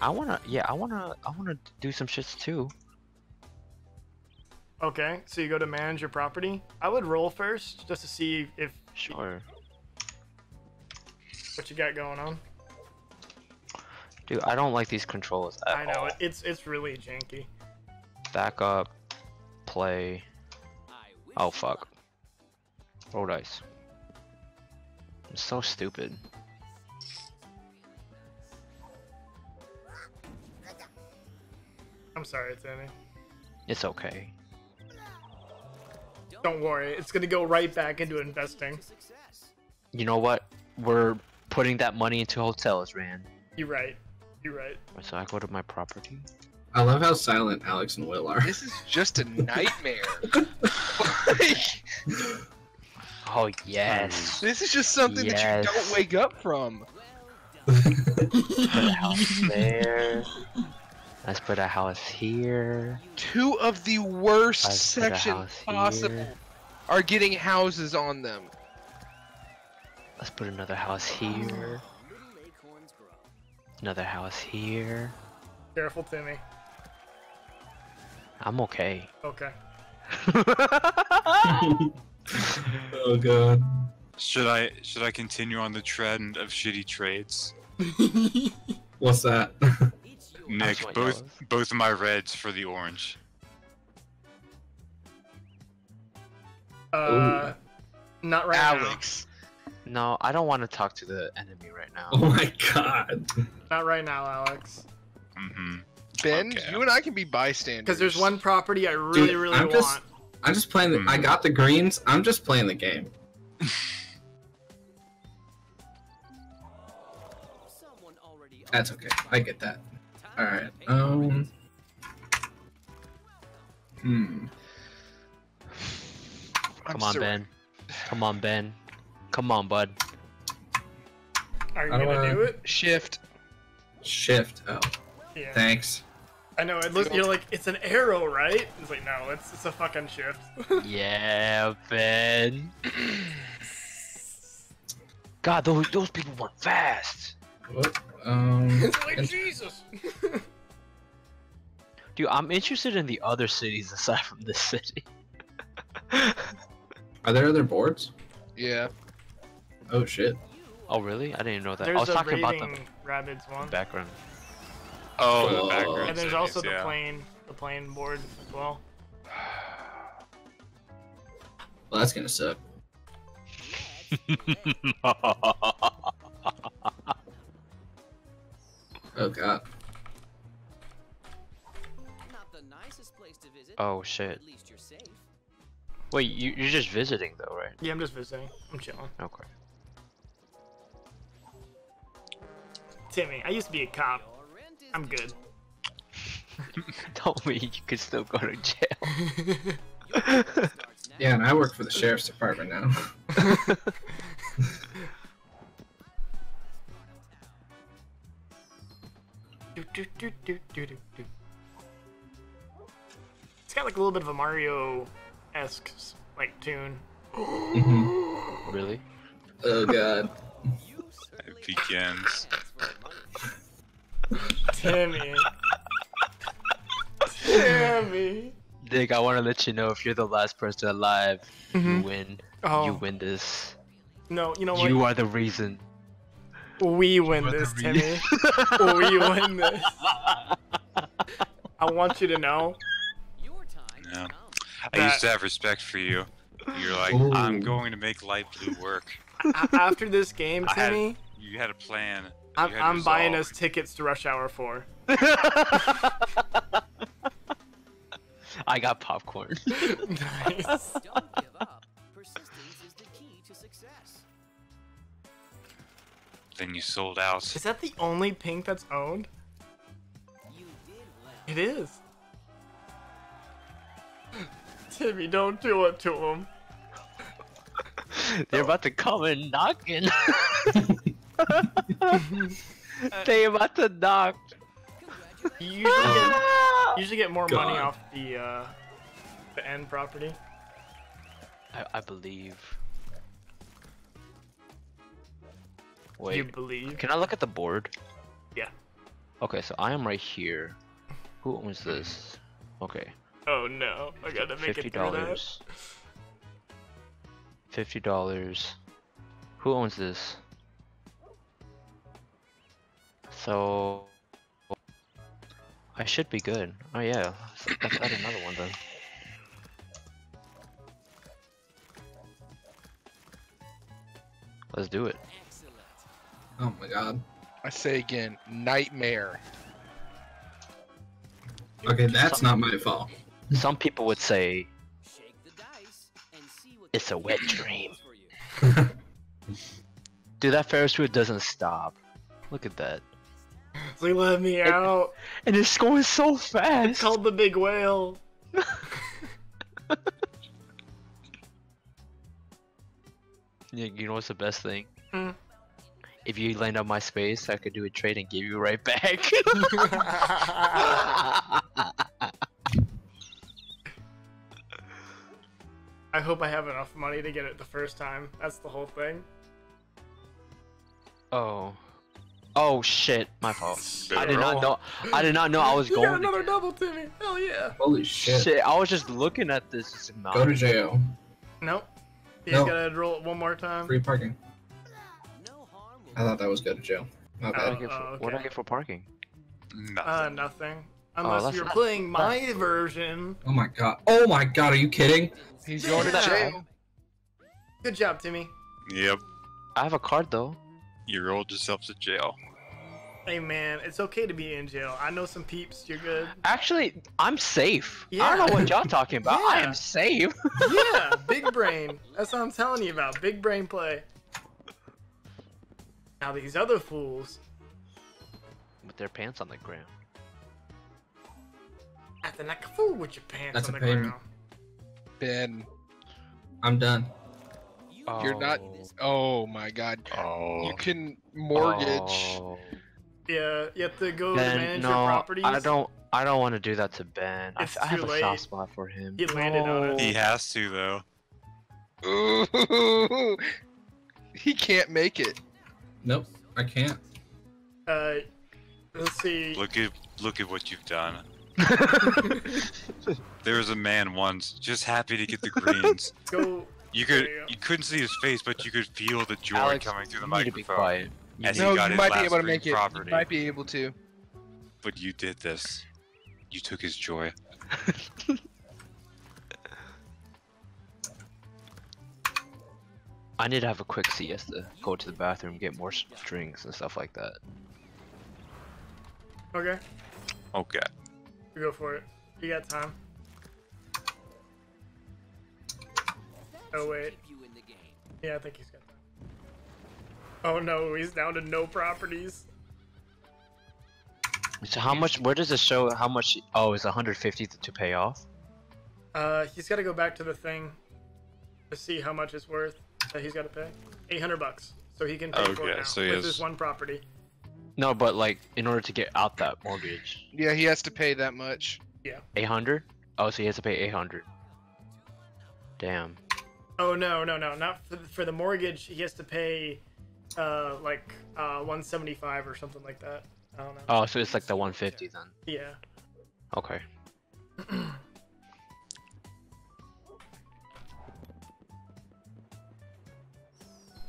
I wanna, yeah, I wanna, I wanna do some shits too. Okay, so you go to manage your property. I would roll first just to see if Sure. what you got going on. Dude, I don't like these controls at I know all. it's it's really janky. Back up, play. Oh fuck. Roll dice. I'm so stupid. I'm sorry, Timmy. It's okay. Don't worry, it's gonna go right back into investing. You know what? We're putting that money into hotels, Rand. You're right. You're right. So I go to my property. I love how silent Alex and Will are. This is just a nightmare. Oh yes. this is just something that you don't wake up from. Put a house there. Let's put a house here. Two of the worst Let's sections possible here. are getting houses on them. Let's put another house here. Another house here. Careful, Timmy. I'm okay. Okay. oh god. Should I should I continue on the trend of shitty trades? What's that? Nick, both yellows. both of my reds for the orange. Uh, not right now. Alex. No, I don't want to talk to the enemy right now. oh my god. Not right now, Alex. Mm-hmm. Ben, Okay. you and I can be bystanders. Because there's one property I really, Dude, really I'm want. just- I'm just playing the. I got the greens. I'm just playing the game. That's okay. I get that. All right. Um. Hmm. Come on, Ben. Come on, Ben. Come on, bud. Are you I gonna wanna- do it? Shift. Shift. Oh, Yeah. thanks. I know. It looks. you're like, it's an arrow, right? It's like, no, it's it's a fucking shift. Yeah, Ben. God, those those people went fast. What? Um. it's like and- Jesus. Dude, I'm interested in the other cities aside from this city. Are there other boards? Yeah. Oh shit. oh, really? I didn't know that. There's I was talking about raiding the rabbits one, background. Oh, Oh. the background. and there's cities, also the yeah. plane, the plane board as well. Well, that's gonna suck. Oh god. Not the nicest place to visit. oh shit. At least you're safe. Wait, you, you're just visiting though, right? Yeah, I'm just visiting. I'm chilling. Okay. Timmy, I used to be a cop. Your rent is I'm good. Told me you could still go to jail. Yeah, and I work for the sheriff's department now. Do, do, do, do, do, do, do. It's got like a little bit of a Mario-esque like tune. Mhm. really? Oh god. You It begins. have for money. Timmy. Timmy. Dick, I want to let you know if you're the last person alive, you Mhm. win. Oh. You win this. No, you know what? You are the reason. We win this, reason. Timmy. we win this. I want you to know. Your time Yeah. I used to have respect for you. You're like, oh. I'm going to make light blue work. After this game, I had- Timmy, You had a plan. I'm, I'm buying resolve. us tickets to Rush Hour 4. I got popcorn. nice. Then you sold out. Is that the only pink that's owned? You did well. It is. Timmy, don't do it to him. They're about to come and knocking. they about to knock. You usually get, I, usually get more money off the uh, the end property. I believe. You Wait, believe? can I look at the board? Yeah. Okay, so I am right here. Who owns this? Okay, Oh no, I gotta make fifty it through that. dollars. Fifty dollars. Who owns this? So I should be good. Oh yeah, let's add another one then. Let's do it. Excellent. Oh my god. I say again, nightmare. Okay, that's not my fault. Some people would say Shake the dice and see what It's a wet dream. holds for you. Dude, that Ferris wheel doesn't stop. Look at that. They let me out. And it's going so fast. It's called the big whale. Yeah, you know what's the best thing? Hmm. If you land on my space, I could do a trade and give you right back. I hope I have enough money to get it the first time. That's the whole thing. oh. Oh shit, my fault. I did not know. I did not know I was You got going. another double, Timmy. Hell yeah. Holy shit. Shit, I was just looking at this. Go to jail. Nope. You No. gotta roll it one more time. Free parking. No harm will I thought that was go to jail. My What did I bad. get for, Oh, what did I get for parking? Nothing. Uh, nothing. Unless that's you're not- playing my version. Oh my god. Oh my god, are you kidding? He's going to jail. Good job, Timmy. Yep. I have a card though. You rolled yourself to jail. Hey man, it's okay to be in jail. I know some peeps. You're good. Actually, I'm safe. Yeah. I don't know what y'all talking about. I am safe. yeah, big brain. That's what I'm telling you about. Big brain play. Now these other fools With their pants on the ground. acting like a fool with your pants That's on a the payment. ground. Ben, I'm done. You You're not- Oh. oh my god. Oh. You can mortgage. Oh. Yeah, you have to go to Ben, manage no, your properties. I don't. I don't want to do that to Ben. I, It's I have too a soft spot for him. He landed on it. He has to though. Ooh, he can't make it. Nope, I can't. Uh, let's see. Look at look at what you've done. There was a man once just happy to get the greens. Go. You could you you couldn't see his face, but you could feel the joy Alex, coming through the you need to be microphone. quiet. You As need- he No, got you his might be able to green make it. property. You might be able to. But you did this. You took his joy. I need to have a quick siesta. Go to the bathroom, get more drinks and stuff like that. Okay, Okay. you go for it. You got time. Oh wait. keep you in the game. Yeah, I think he's got time. Oh no, he's down to no properties. So how much? Where does it show how much? Oh, it's 150 to, to pay off. Uh, he's got to go back to the thing to see how much it's worth that he's got to pay. 800 bucks. So he can pay for Okay, it now so with has- this one property. No, but like in order to get out that mortgage, Yeah, he has to pay that much. Yeah. 800. Oh, so he has to pay 800. Damn. Oh no, no, no, not for, for the mortgage. He has to pay uh like uh 175 or something like that. I don't know. Oh, so it's like the 150 then. Yeah. Okay.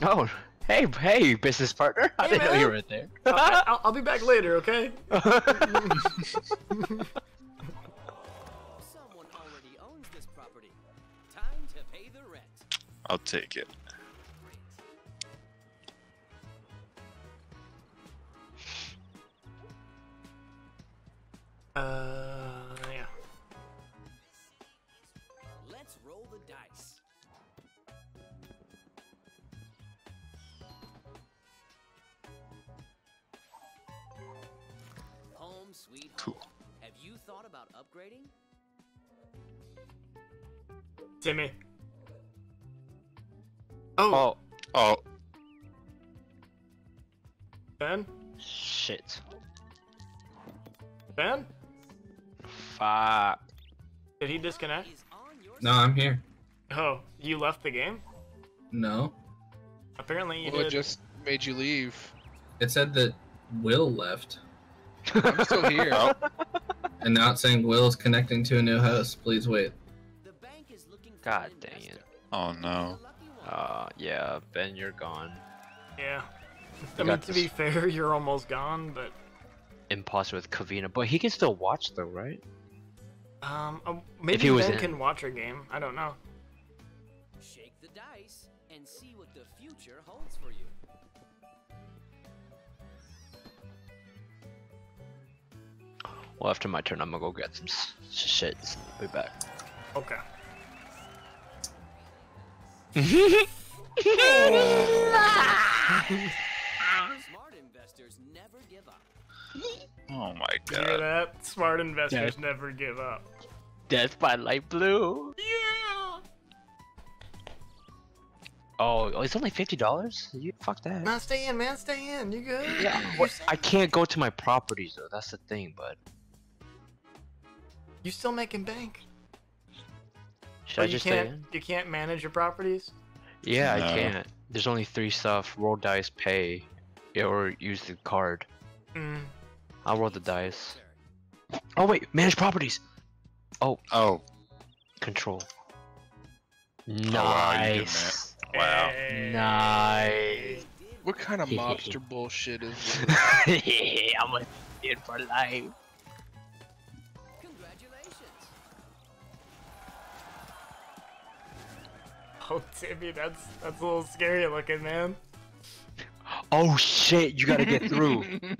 oh, hey, hey, business partner. I Hey, didn't know you man. were right there. I, I'll, I'll be back later, okay? Someone already owns this property. Time to pay the rent. I'll take it. Uh, yeah. Let's roll the dice. Sweet. Cool. Have you thought about upgrading? Timmy. Oh, oh, Oh, Ben? shit. Ben? Fuck. Did he disconnect? Is on your No, I'm here. Oh, you left the game? No. Apparently you Well, it just made you leave. It said that Will left. I'm still here. Oh, And now it's saying Will's connecting to a new host. Please wait. The bank is looking God an dang it. oh no. the lucky one. Uh, yeah, Ben, you're gone. Yeah. You I mean, to this. be fair, you're almost gone, but Imposter with Kavina, but he can still watch though, right? um, um, maybe he was Ben in- can watch our game. I don't know. Shake the dice and see Well, after my turn, I'm gonna go get some s- shit. Be back. Okay. Smart investors never give up. Oh my You hear god. that? Smart investors never give up. Death by light blue. Yeah. Oh, oh, it's only fifty dollars. You fuck that. Nah, stay in, man. Stay in. You good? Yeah, what. I can't go to my properties though. That's the thing, but You still making bank? should Or I you just stay can't. You can't manage your properties. Yeah, No. I can't. There's only three stuff: roll dice, pay, or use the card. Mm. I'll roll the dice. Oh wait, manage properties. Oh, Oh, control. wow, you did Nice. wow. Nice. What kind of mobster bullshit is this? I'm a in for life. Oh, Timmy, that's that's a little scary looking, man. Oh shit, you gotta get through. okay,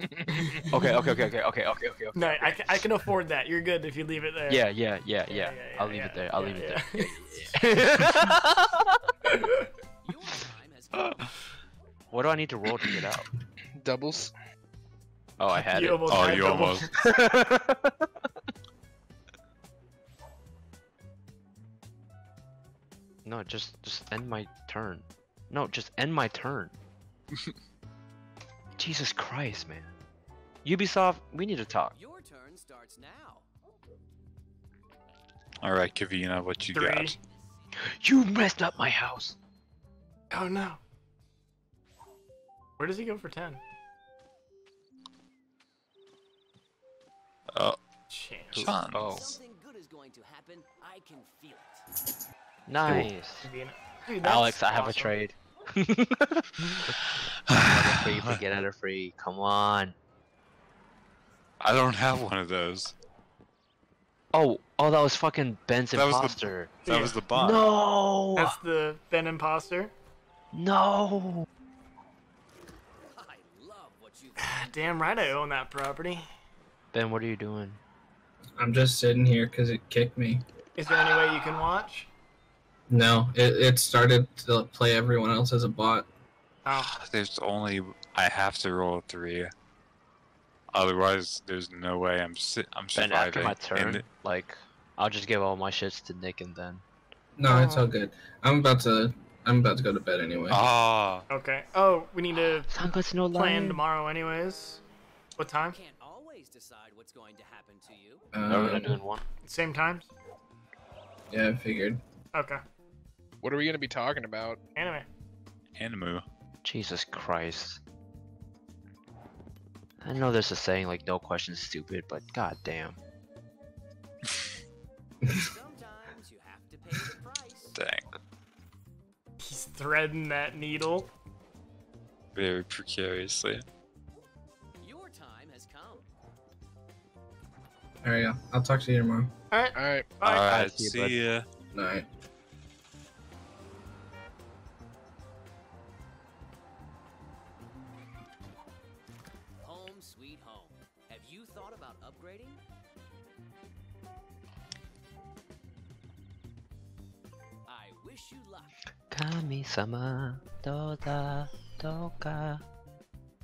okay, okay, okay, okay, okay, okay, okay. No, I, ca- I can afford that. You're good if you leave it there. Yeah, yeah, yeah, yeah. yeah, I'll yeah, leave yeah, it there. I'll yeah, leave yeah. it there. Your time has come. what do I need to roll to get out? Doubles. Oh, I had You it. almost Oh, had you double. almost. No, just just end my turn. No, just end my turn. Jesus Christ, man. Ubisoft, we need to talk. Your turn starts now. All right, Kavina, what you Three. got? You messed up my house. Oh no. Where does he go for ten? Oh, Chance. Chance. Oh. Something good is going to happen. I can feel it. Nice. Dude, that's Alex, I have a trade. Get out of free, but get out of free. Come on. I don't have one of those. Oh, oh, that was fucking Ben's That was the- imposter. That Yeah. was the bot. No, That's the Ben imposter. no. I love what you Damn right I own that property. Ben, what are you doing? I'm just sitting here because it kicked me. Is there any way you can watch? No, it, it started to play everyone else as a bot. Oh, There's only I have to roll a three. Otherwise, there's no way I'm si- I'm Ben, surviving. after my turn, it- like, I'll just give all my shits to Nick and then. No, it's Oh. all good. I'm about to I'm about to go to bed anyway. Ah, okay. Oh, we need to no plan Lion. tomorrow anyways. What time? can't always decide what's going to happen to you. Are we gonna Um, do in one? Same times? yeah, I figured. Okay. What are we gonna be talking about? Anime. Anime. Jesus Christ. I know there's a saying like no question's stupid, but god damn. Sometimes you have to pay the price. Dang, He's threading that needle. very precariously. Your time has come. All right, yeah. I'll talk to you tomorrow. Alright. All right. Bye. All right, see you, see ya. Night. Kami-sama, doda, doka.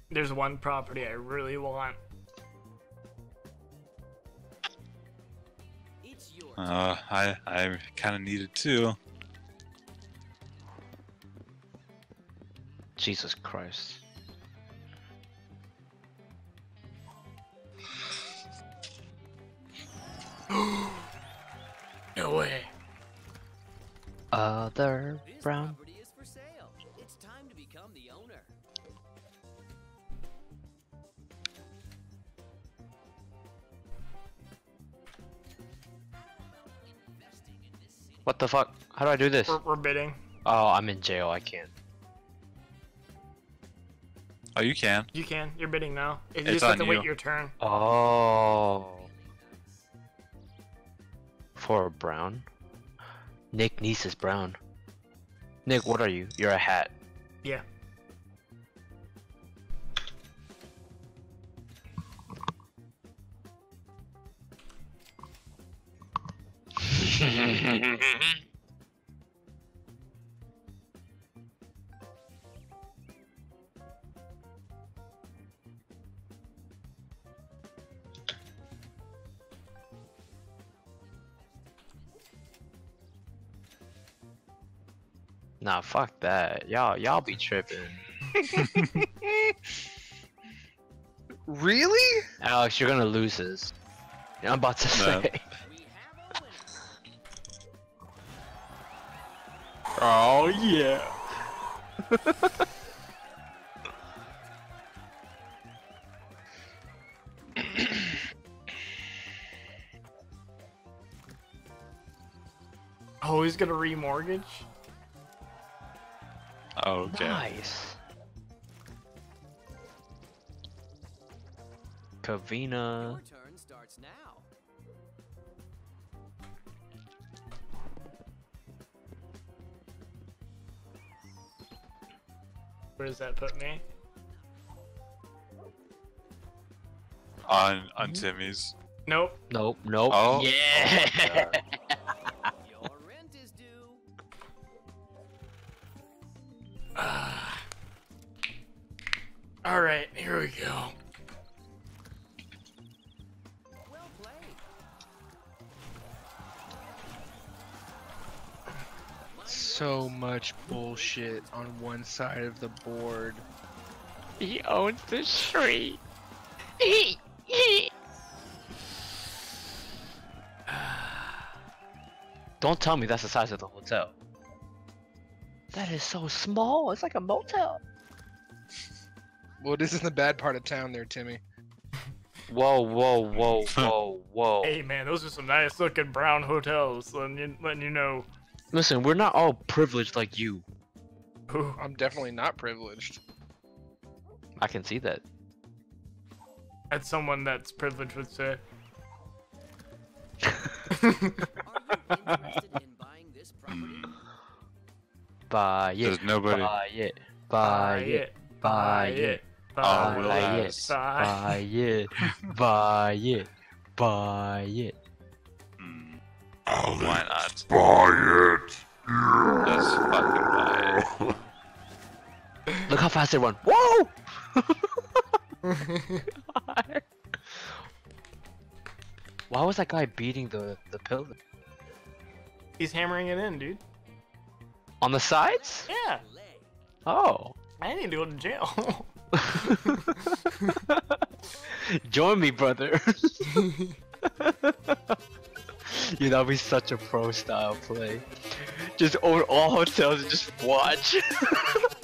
There's one property I really want. It's your Uh, I I kind of need it too. Jesus Christ. No way other brown. What the fuck? How do I do this? We're, we're, bidding. Oh, I'm in jail. I can't. Oh, you can. You can. You're bidding now. You just have to you. wait your turn. Oh. For brown? Nick niece is brown. Nick, what are you? You're a hat. Yeah. Nah, fuck that. Y'all, y'all be tripping. Really? Alex, you're gonna lose this. I'm about to No. say. We have a winner. Oh yeah. Oh, he's gonna remortgage? Oh, okay. Nice. Kavina. Your turn starts now. Where does that put me? On on hmm? Timmy's. Nope. Nope, nope. Oh. Yeah. Oh, Your So much bullshit on one side of the board. he owns the street. Don't tell me that's the size of the hotel. That is so small. It's like a motel. Well, this is the bad part of town there, Timmy. Whoa, whoa, whoa, whoa, whoa. Hey man, those are some nice looking brown hotels. Letting you, letting you know. Listen, we're not all privileged like you. I'm definitely not privileged. I can see that. that's someone that's privileged would say. Are you interested in buying this property? Buy it. There's nobody. Buy it. Buy it. Oh, Buy it. Buy Will Buy it. Buy it. Buy it. Buy it. Why not? Buy it. Let's fucking buy it. Look how fast they run. Whoa! Why was that guy beating the the pillar He's hammering it in, dude. on the sides? Yeah, Oh. I need to go to jail. Join me, brother. you that'd be such a pro style play. Just own all hotels and just watch.